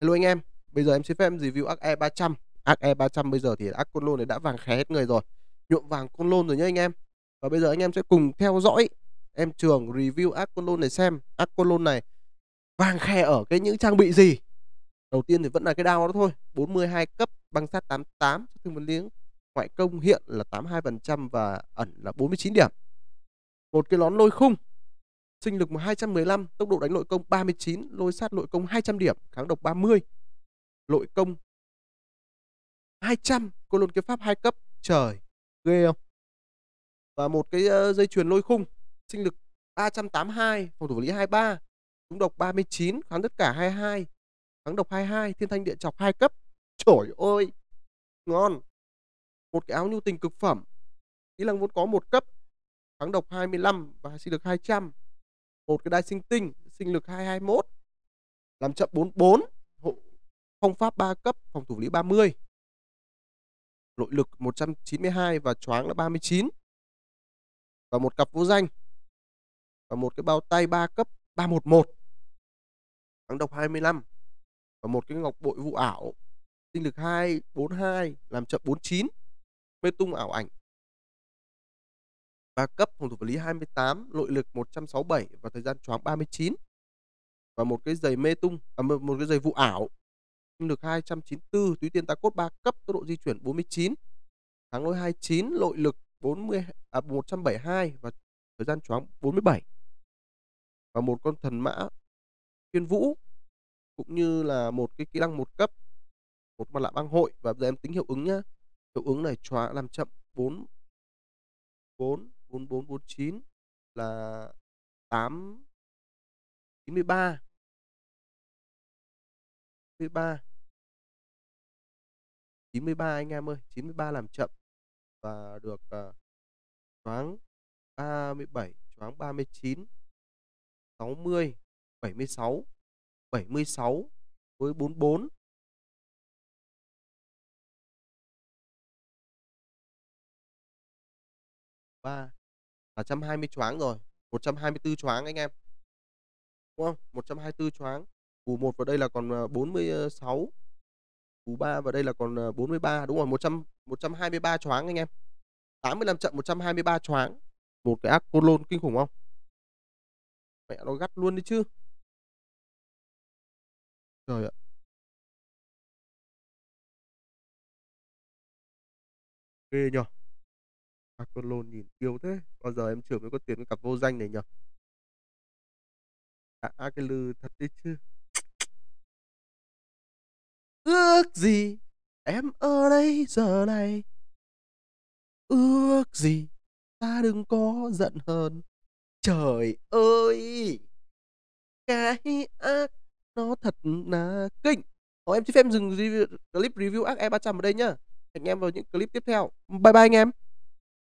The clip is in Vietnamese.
Hello anh em, bây giờ em xin phép em review ARC E300. ARC E300 bây giờ thì ARC Côn này đã vàng khé hết người rồi. Nhuộm vàng Côn rồi nhá anh em. Và bây giờ anh em sẽ cùng theo dõi em Trường review ARC Côn này xem ARC Côn này vàng khè ở cái những trang bị gì. Đầu tiên thì vẫn là cái đao đó thôi, 42 cấp, băng sát 88, thương vấn liếng, ngoại công hiện là 82% và ẩn là 49 điểm. Một cái lón lôi khung sinh lực 215, tốc độ đánh nội công 39, lôi sát nội công 200 điểm, kháng độc 30. Nội công 200, cô lôn kiếm pháp 2 cấp. Trời, ghê không? Và một cái dây chuyền lôi khung, sinh lực 382, phòng thủ vật lý 23, trúng độc 39, kháng tất cả 22, kháng độc 22, thiên thanh địa chọc 2 cấp. Trời ơi, ngon. Một cái áo nhu tình cực phẩm. Kỹ năng vốn có một cấp, kháng độc 25 và sinh lực 200 một cái đai sinh tinh, sinh lực 221 làm chậm 44 hộ, phong pháp 3 cấp, phòng thủ lý 30 nội lực 192 và choáng là 39 và một cặp vô danh. Và một cái bao tay 3 cấp 311 kháng độc 25 và một cái ngọc bội vụ ảo, sinh lực 242 làm chậm 49 mê tung ảo ảnh. 3 cấp, phòng thủ vật lý 28, nội lực 167 và thời gian choáng 39. Và một cái giày mê tung, à, một cái giày vụ ảo, sinh lực 294, túi tiên tá cốt 3 cấp, tốc độ di chuyển 49, kháng lôi 29, nội lực 40 à 172 và thời gian choáng 47. Và một con thần mã thiên vũ cũng như là một cái kỹ năng một cấp, một mặt lạ băng hội và bây giờ em tính hiệu ứng nhá. Hiệu ứng này choáng làm chậm 4 4 4449 là 8 93 93 93 anh em ơi 93 làm chậm và được uh, choáng 37 choáng 39 60 76 76 với 44 3 là 120 choáng rồi 124 choáng anh em. Đúng không? 124 choáng. Cú 1 vào đây là còn 46 cú 3 vào đây là còn ờ, 43 đúng rồi 100 123 choáng anh em. 85 trận 123 choáng. Một cái ác côn lôn kinh khủng không? Mẹ nó gắt luôn đi chứ. Trời ạ. Ghê nhờ. Aqualon nhìn yêu thế, bao giờ em trưởng mới có tiền cái cặp vô danh này nhở? À, à cái lư thật đấy chứ. Ước gì em ở đây giờ này? Ước gì ta đừng có giận hơn Trời ơi! Cái ác nó thật là kinh. Ồ, em xin phép dừng review, clip review ác E300 ở đây nhá. Hẹn em vào những clip tiếp theo. Bye bye anh em.